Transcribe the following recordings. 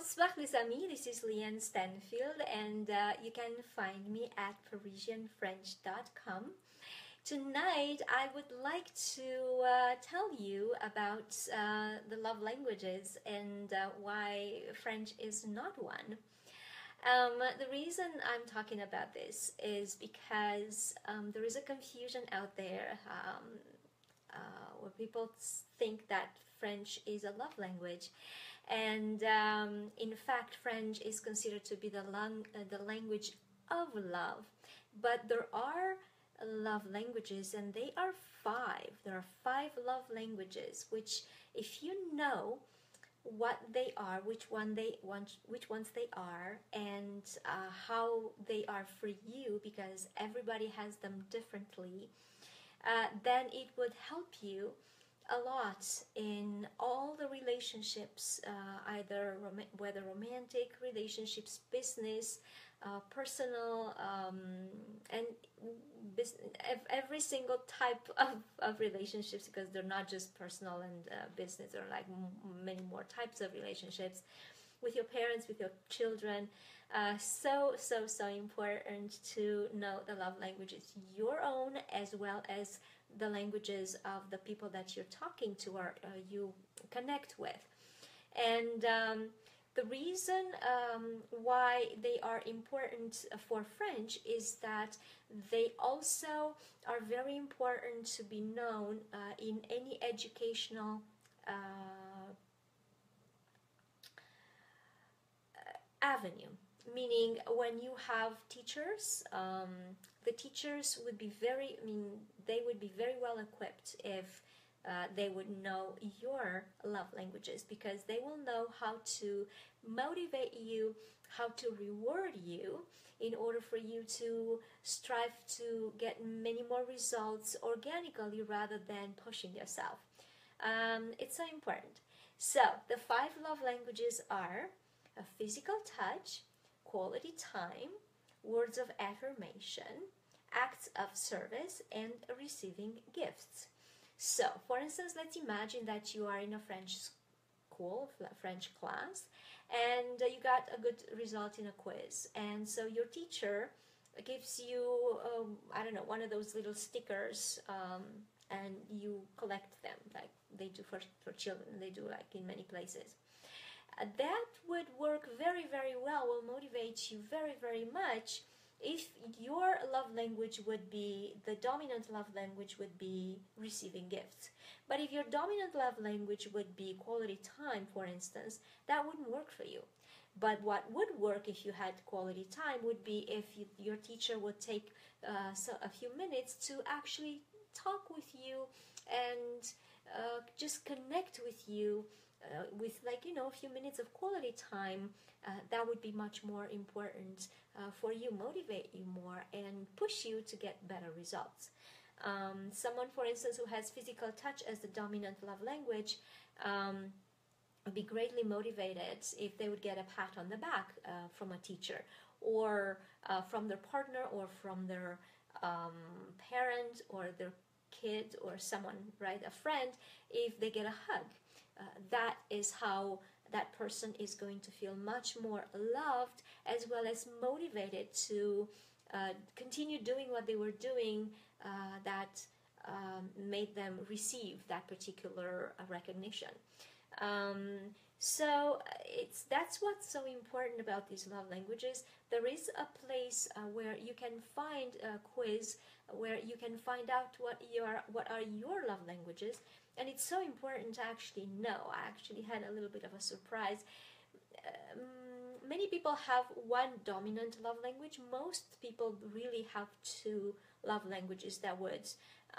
Bonsoir les amis, this is Llyane Stanfield and uh, you can find me at parisianfrench.com. Tonight I would like to uh, tell you about uh, the love languages and uh, why French is not one. Um, the reason I'm talking about this is because um, there is a confusion out there um, where people think that French is a love language, and um, in fact, French is considered to be the lang- uh, the language of love. But there are love languages, and they are five. There are five love languages, which, if you know what they are, which one they want, which ones they are, and uh, how they are for you, because everybody has them differently, uh, then it would help you a lot in all the relationships, uh, either rom- whether romantic relationships, business, uh, personal, um, and every single type of, of relationships, because they're not just personal and uh, business, there are like many more types of relationships with your parents, with your children. Uh, so, so, so important to know the love languages, your own as well as the languages of the people that you're talking to or uh, you connect with. And um, the reason um, why they are important for French is that they also are very important to be known uh, in any educational uh, avenue. Meaning when you have teachers um, the teachers would be very i mean they would be very well equipped if uh, they would know your love languages because they will know how to motivate you how to reward you in order for you to strive to get many more results organically rather than pushing yourself. Um, it's so important. So the five love languages are a physical touch quality time, words of affirmation, acts of service, and receiving gifts. So, for instance, let's imagine that you are in a French school, French class, and you got a good result in a quiz. And so your teacher gives you, um, I don't know, one of those little stickers, um, and you collect them like they do for, for children, they do like in many places that would work very, very well, will motivate you very, very much if your love language would be the dominant love language would be receiving gifts. But if your dominant love language would be quality time for instance that wouldn't work for you. But what would work if you had quality time would be if you, your teacher would take uh, so a few minutes to actually talk with you and uh, just connect with you uh, with like you know a few minutes of quality time uh, that would be much more important uh, for you motivate you more and push you to get better results. Um, someone for instance who has physical touch as the dominant love language um, would be greatly motivated if they would get a pat on the back uh, from a teacher or uh, from their partner or from their um, parent or their kid or someone right a friend if they get a hug that is how that person is going to feel much more loved as well as motivated to uh, continue doing what they were doing uh, that um, made them receive that particular recognition. Um, so uh, it's that's what's so important about these love languages. There is a place uh, where you can find a quiz where you can find out what your what are your love languages, and it's so important to actually know. I actually had a little bit of a surprise. Um, many people have one dominant love language. Most people really have two love languages that would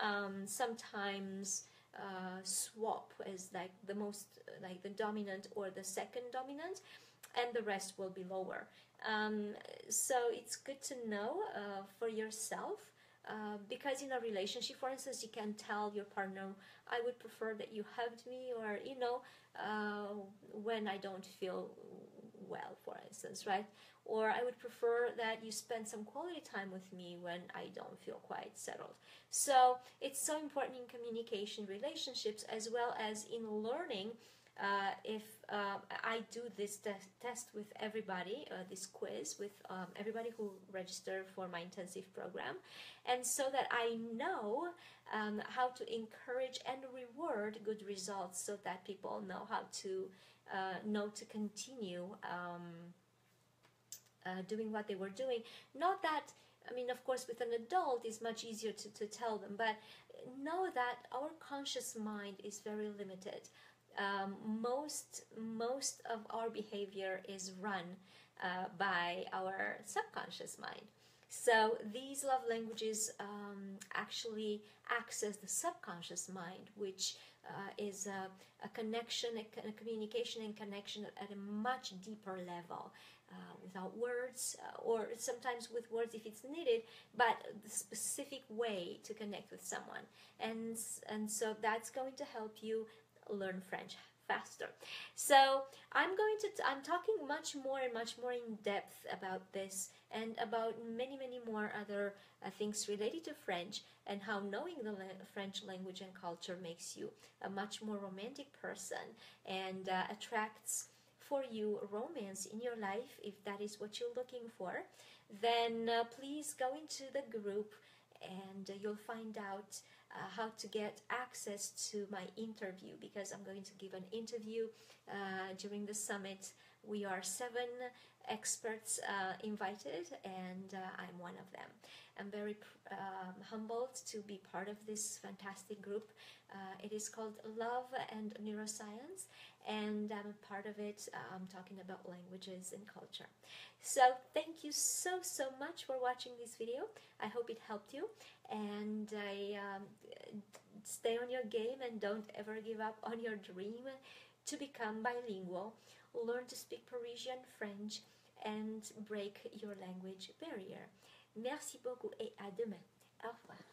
um, sometimes uh, swap as like the most like the dominant or the second dominant and the rest will be lower. Um, so it's good to know uh, for yourself uh, because in a relationship, for instance, you can tell your partner, I would prefer that you hugged me, or, you know, uh, when I don't feel well, for instance, right? Or I would prefer that you spend some quality time with me when I don't feel quite settled. So it's so important in communication relationships as well as in learning. Uh, if uh, I do this te- test with everybody, uh, this quiz with um, everybody who registered for my intensive program, and so that I know um, how to encourage and reward good results, so that people know how to uh, know to continue um, uh, doing what they were doing. Not that I mean, of course, with an adult, it's much easier to, to tell them, but know that our conscious mind is very limited. Um, most most of our behavior is run uh, by our subconscious mind. So these love languages um, actually access the subconscious mind, which uh, is a, a connection, a, a, communication and connection at a much deeper level. Uh, without words, uh, or sometimes with words if it's needed, but the specific way to connect with someone. And, and so that's going to help you learn French faster. So I'm going to, t- I'm talking much more and much more in depth about this and about many, many more other uh, things related to French and how knowing the la- French language and culture makes you a much more romantic person and uh, attracts for you romance in your life, if that is what you're looking for, then uh, please go into the group and you'll find out uh, how to get access to my interview because I'm going to give an interview uh, during the summit. We are seven experts uh, invited, and uh, I'm one of them. I'm very um, humbled to be part of this fantastic group. Uh, it is called Love and Neuroscience, and I'm a part of it. I'm talking about languages and culture. So, thank you so, so much for watching this video. I hope it helped you, and I um, stay on your game and don't ever give up on your dream to become bilingual. Learn to speak Parisian French and break your language barrier. Merci beaucoup et à demain. Au revoir.